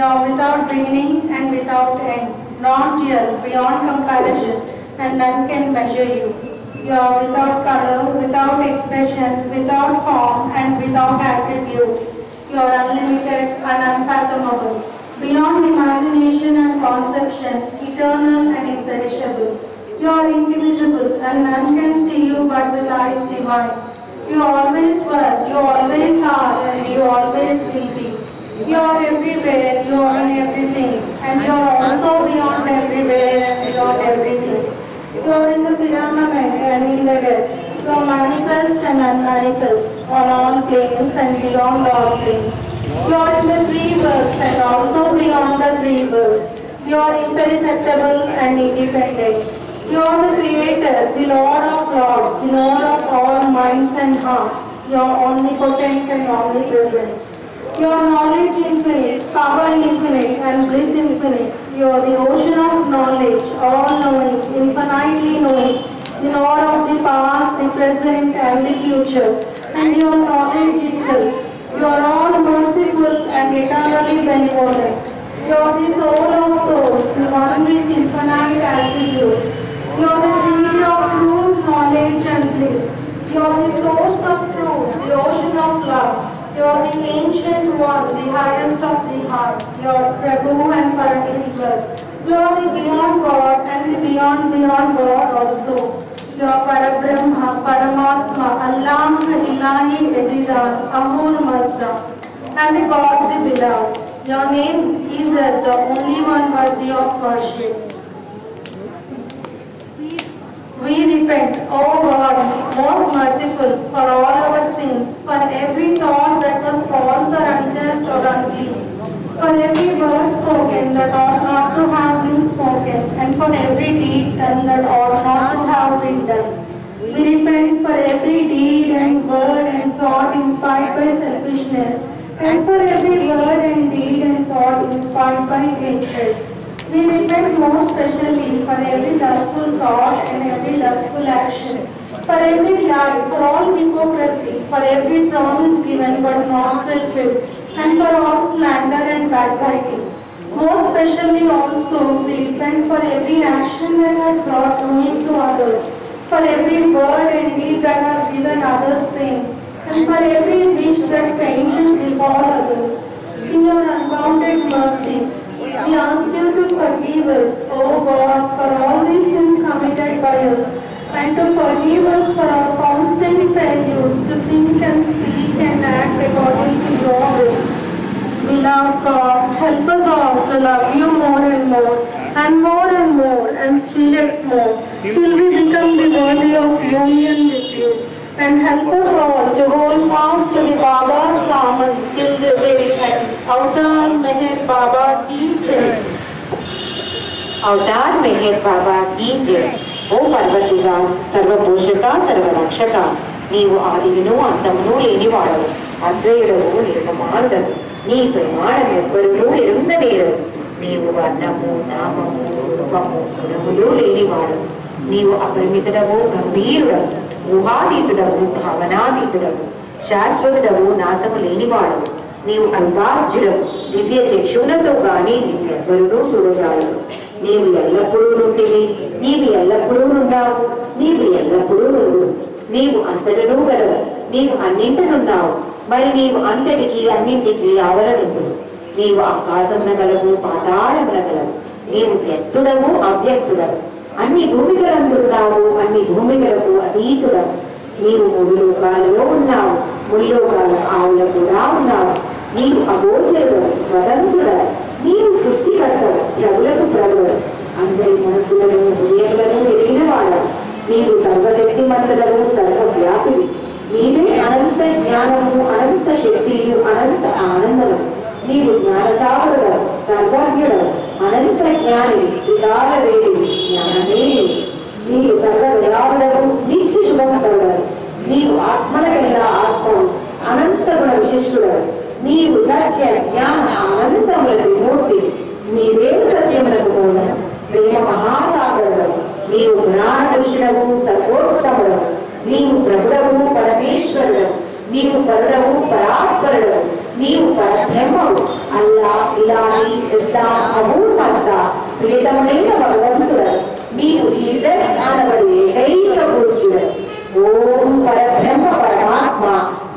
all, you are without beginning and without end, not dual, beyond comparison, and none can measure you. You are without color, without expression, without form, and without attributes. You are unlimited and unfathomable, beyond imagination and conception, eternal and imperishable. You are indivisible, and none can see you but with eyes divine. You always were, you always are, and you always will be. You are everywhere, you are in everything, and you are also beyond everywhere and beyond everything. You are in the firmament and in the depths. You are manifest and unmanifest, on all planes and beyond all planes. You are in the three worlds and also beyond the three worlds. You are imperceptible and independent. You are the Creator, the Lord of Lords, the Lord of all minds and hearts. You are omnipotent and omnipresent. Your knowledge infinite, power infinite, and bliss infinite. You are the ocean of knowledge, all knowing, infinitely knowing, the Lord of the past, the present, and the future. And your knowledge itself. You are all merciful and eternally benevolent. You are the soul of souls, the one with infinite attributes. You are the tree of truth, knowledge, and bliss. You are the source of truth, the ocean of love. You are the ancient one, the highest of the heart. You are Prabhu and Parameshwar. You are the beyond God and the beyond beyond God also. You are Parabrahma, Paramatma, Allah, Ilahi, Yezdan, Ahura Mazda, and the God the beloved. Your name is the only one worthy of worship. We repent, O God, most merciful, for all our sins, for every thought that was false or unjust or unclean, for every word spoken that ought not to have been spoken, and for every deed done that ought not to have been done. We repent for every deed and word and thought inspired by selfishness, and for every word and deed and thought inspired by hatred. We repent most specially for every lustful thought and every lustful action, for every lie, for all hypocrisy, for every promise given but not fulfilled, and for all slander and backbiting. Most specially also, we repent for every action that has brought ruin to others, for every word and deed that has given others pain, and for every wish that pain should befall others. In your unbounded mercy, we ask you to forgive us, O God, for all these sins committed by us, and to forgive us for our constant failures to think and speak and act according to your will. Beloved God, help us all to love you more and more, and more and more, and still more, till we become the worthy of union with you. And help us all to hold fast to the Baba's Raman till the very end. Avatar Meher Baba Ki Jai. अवतार मेहर बाबा की जय ఓ పర్వతిగా సర్వపోషక సర్వరక్షక నీవు ఆదియును అంతమును లేనివాడవు అద్వయుడవు నిర్మమానుడవు నీ ప్రమాణం ఎవ్వరూ ఎరుందలేరు నీవు వర్ణము నామము రూపము గుణములు లేనివాడు నీవు అపరిమితుడవు గంభీరుడవు. ఊహాతీతుడవు భావనాతీతుడవు. శాశ్వతుడవు నాశము లేనివాడు నీవు అల్పార్జుడవు దివ్య చక్షులతో గాని నిన్నెవ్వరూ చూడజాలరు నీవు ఎల్లప్పుడూ నుండివి. నీవు ఎల్లప్పుడూ ఉన్నావు నీవు ఎల్లప్పుడూ నుండు. నీవు అంతటను గలవు. నీవు అన్నింటనున్నావు. మరి నీవు అంతటికి అన్నింటికి ఆవరణుడు నీవు ఆకాశమున గలవు పాతాళమున గలవు. నీవు వ్యక్తుడవు అవ్యక్తుడవు. అన్ని భూమికలందున్నావు అన్ని భూమికలకు అతీతుడవు నీవు మూడు లోకాలలో ఉన్నావు ముల్లోకాల ఆవుల కూడా ఉన్నావు. నీవు అగోచరుడు స్వతంత్రుడ నీవు సృష్టికర్తవు ప్రభులకు ప్రభుడు అందరి మనసులను హృదయములను ఎరిగిన వాడు నీవు సర్వశక్తి మంతులను సర్వవ్యాపివి. నీవే అనంత జ్ఞానము అనంత శక్తియు అనంత ఆనందము. నీవు జ్ఞానసాగరుడు సర్వజ్ఞుడు అనంత జ్ఞాని వికార నీవు జ్ఞాన పురుషుడవు సర్వోత్తముడు నీవు ప్రభుడవు పరమేశ్వరుడు నీవు పరుడవు పరాత్పరుడు నీవు పరబ్రహ్మవు అల్లా ఇలాని ఇస్లాం అబూ మస్తా ప్రియతముడైన భగవంతుడు నీవు ఈశ్వర్ అనబడి ఏకైక పురుషుడు ఓం పరబ్రహ్మ పరమాత్మ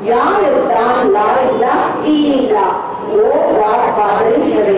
యా ఇస్లాం లా ఇల్లా ఇల్లా ఓ రా పాదరికడే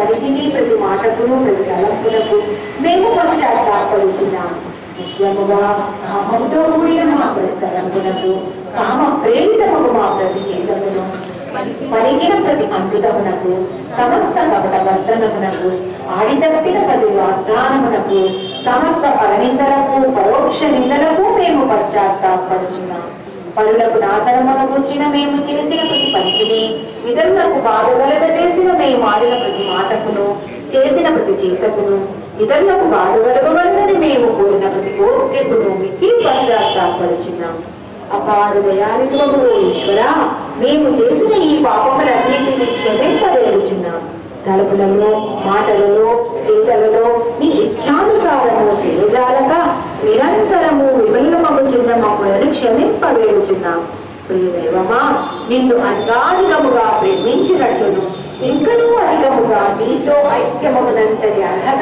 ప్రతి పనికిని ప్రతి మాటకును ప్రతి తలంపునకు మేము పశ్చాత్తాపడుచున్నాం ముఖ్యముగా కామంతో కూడిన మా ప్రతి తలంపునకు కామ ప్రేరితముకు మా ప్రతి చేతమును పలికిన ప్రతి అమృతమునకు సమస్త కపట వర్తనమునకు ఆడితప్పిన ప్రతి వాగ్దానమునకు సమస్త పరనిందలకు పరోక్ష నిందలకు మేము పశ్చాత్తాపడుచున్నాం పరులకు నాశనమును గుర్చిన మేము చేసిన ప్రతి పనికిని ఇతరులకు బాధగలగ చేసిన మేము ఆడిన ప్రతి మాటకును చేసిన ప్రతి చేతకును ఇతరులకు బాధగలగవలనని మేము కోరిన ప్రతి కోరికను మిక్కి పశ్చాత్తాపడుచున్నాం అపారు దయాళుడు ఈశ్వర మేము చేసిన ఈ పాపములన్నింటినీ క్షమింపవేడుచున్నాం తలుపులలో మాటలలో చేతలలో మీ ఇచ్చానుసారము చేయజాలక నిరంతరము విమలమగుచున్న మమ్మల్ని క్షమింపవేడుచున్నాం ప్రియదేవమా నిన్ను అధికారికముగా ప్రేమించినట్లును ఇంకనూ అధికముగా నీతో ఐక్యమగునంతటి అర్హత